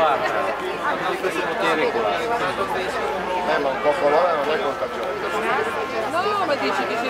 guarda, hanno stesso potere qua. Eh, ma un po' colore non è contagioso. No, ma dici che sei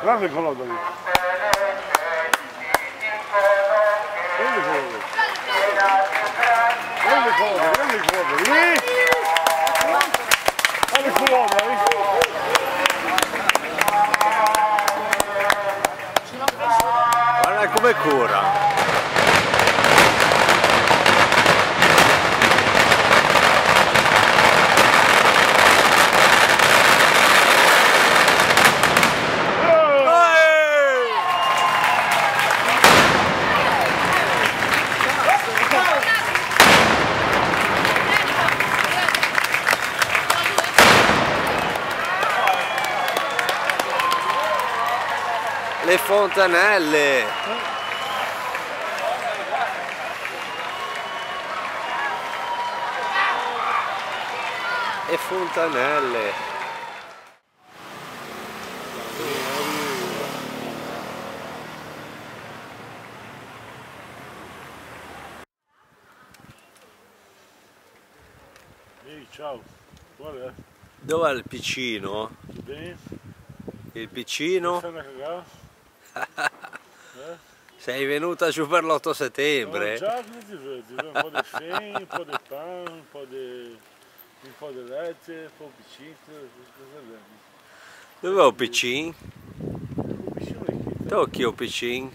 Guarda il colore lì. Grande colore. Grande colore, grande colore. Cura. Le fontanelle. Fontanelle. Ehi, ciao. Guarda, Dov'è il piccino? Il piccino? Cagare? Sei venuta giù per l'8 Oh, settembre? già, come ti vedo? Ti vedo un po' di fame, un po' di pane, un po' di, un po' di latte, un po' di piccino, cosa vedi? Dov'è il piccino? Un piccino è chi? Tocchi il piccino?